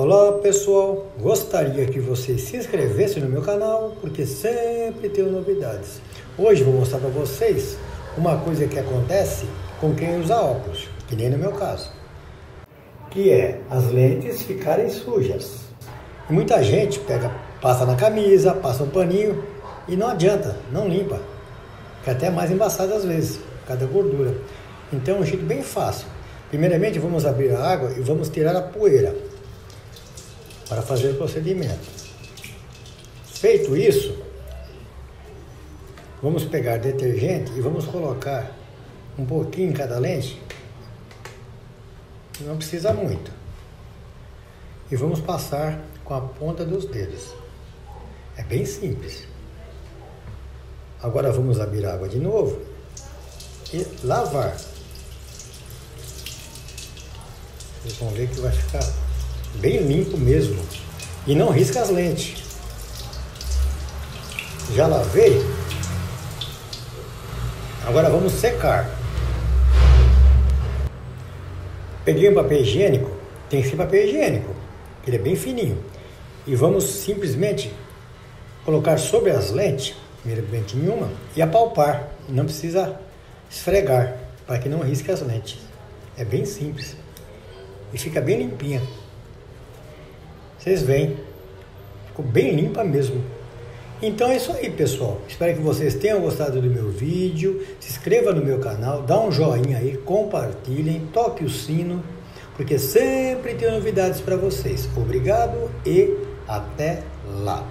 Olá pessoal, gostaria que vocês se inscrevessem no meu canal porque sempre tenho novidades. Hoje vou mostrar para vocês uma coisa que acontece com quem usa óculos, que nem no meu caso, que é as lentes ficarem sujas. Muita gente pega, passa na camisa, passa um paninho e não adianta, não limpa. Fica até mais embaçado às vezes, por causa da gordura. Então é um jeito bem fácil. Primeiramente vamos abrir a água e vamos tirar a poeira para fazer o procedimento. Feito isso, vamos pegar detergente e vamos colocar um pouquinho em cada lente. Não precisa muito. E vamos passar com a ponta dos dedos. É bem simples. Agora vamos abrir a água de novo e lavar. Vocês vão ver que vai ficar bem limpo mesmo. E não risca as lentes. Já lavei. Agora vamos secar. Peguei um papel higiênico. Tem que ser papel higiênico. Ele é bem fininho. E vamos simplesmente colocar sobre as lentes, primeiramente em uma, e apalpar. Não precisa esfregar, para que não risque as lentes. É bem simples. E fica bem limpinha. Vocês veem. Ficou bem limpa mesmo. Então é isso aí, pessoal. Espero que vocês tenham gostado do meu vídeo. Se inscreva no meu canal, dá um joinha aí, compartilhem, toque o sino, porque sempre tem novidades para vocês. Obrigado e até lá.